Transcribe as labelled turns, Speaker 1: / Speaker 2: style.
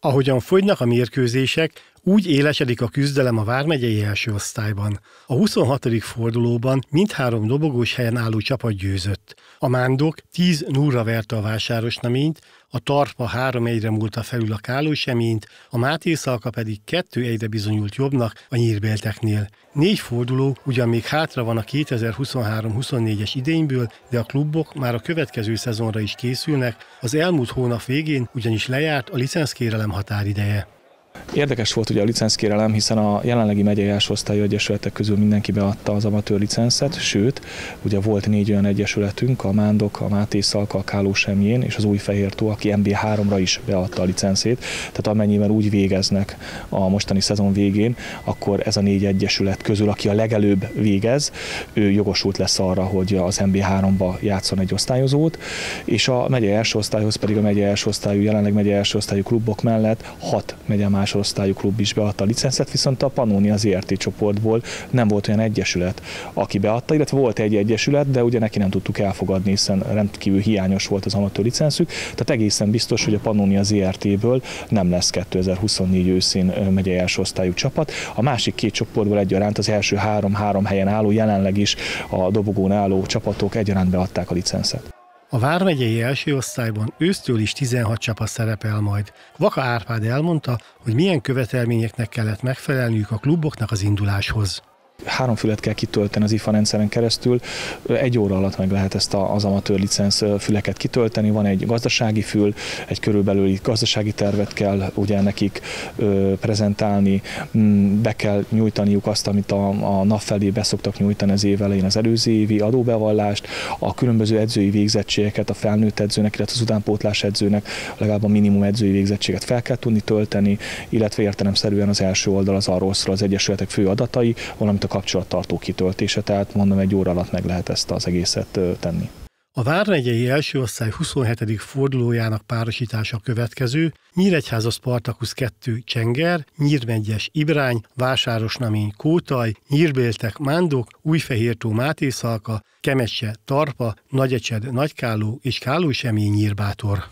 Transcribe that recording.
Speaker 1: Ahogyan fogynak a mérkőzések, úgy élesedik a küzdelem a Vármegyei első osztályban. A 26. fordulóban mindhárom dobogós helyen álló csapat győzött. A Mándok 10 0 verte a vásárosnaményt, a Tarpa 3 1 múlta felül a Kálóseményt, a Máté Szalka pedig 2 1 bizonyult jobbnak a nyírbélteknél. Négy forduló ugyan még hátra van a 2023-24-es idényből, de a klubok már a következő szezonra is készülnek, az elmúlt hónap végén ugyanis lejárt a licenszkérelem határideje.
Speaker 2: Érdekes volt ugye a licenszkérelem, hiszen a jelenlegi megyei osztályú egyesületek közül mindenki beadta az amatőr licenszet, sőt, ugye volt négy olyan egyesületünk, a Mándok, a Máté Szalka, a Káló Semjén és az Új Fehértó, aki MB3-ra is beadta a licenszét, tehát amennyiben úgy végeznek a mostani szezon végén, akkor ez a négy egyesület közül, aki a legelőbb végez, ő jogosult lesz arra, hogy az MB3-ba játszon egy osztályozót, és a megyei első osztályhoz pedig a megyei első osztályú, jelenleg megyei első osztályú klubok mellett hat megye más másodosztályú klub is beadta a licencet, viszont a Pannonia ZRT csoportból nem volt olyan egyesület, aki beadta, illetve volt egy egyesület, de ugye neki nem tudtuk elfogadni, hiszen rendkívül hiányos volt az amatőr licenszük, tehát egészen biztos, hogy a Pannonia ZRT-ből nem lesz 2024 őszén megyei első osztályú csapat. A másik két csoportból egyaránt az első három-három helyen álló, jelenleg is a dobogón álló csapatok egyaránt beadták a licenszet.
Speaker 1: A Vármegyei első osztályban ősztől is 16 csapat szerepel majd. Vaka Árpád elmondta, hogy milyen követelményeknek kellett megfelelniük a kluboknak az induláshoz
Speaker 2: három fület kell kitölteni az IFA rendszeren keresztül, egy óra alatt meg lehet ezt az amatőr licensz füleket kitölteni, van egy gazdasági fül, egy körülbelüli gazdasági tervet kell ugye nekik prezentálni, mm, be kell nyújtaniuk azt, amit a, a nap felé beszoktak nyújtani az év elején az előző évi adóbevallást, a különböző edzői végzettségeket a felnőtt edzőnek, illetve az utánpótlás edzőnek legalább a minimum edzői végzettséget fel kell tudni tölteni, illetve értelemszerűen az első oldal az arról szól az egyesületek fő adatai, valamint a kapcsolattartó kitöltése, tehát mondom egy óra alatt meg lehet ezt az egészet tenni.
Speaker 1: A Vármegyei első osztály 27. fordulójának párosítása következő, Nyíregyháza Spartakusz 2 Csenger, Nyírmegyes Ibrány, Vásárosnamény Kótaj, Nyírbéltek Mándok, Újfehértó Máté Szalka, Kemesse Tarpa, Nagyecsed Nagykáló és Kálósemény Nyírbátor.